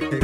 take, take.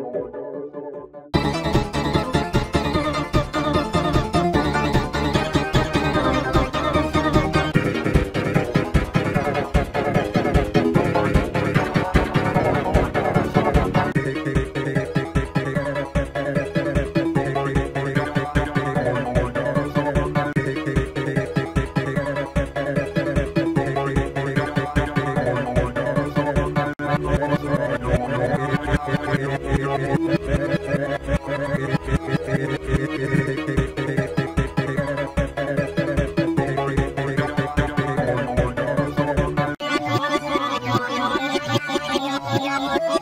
Yeah.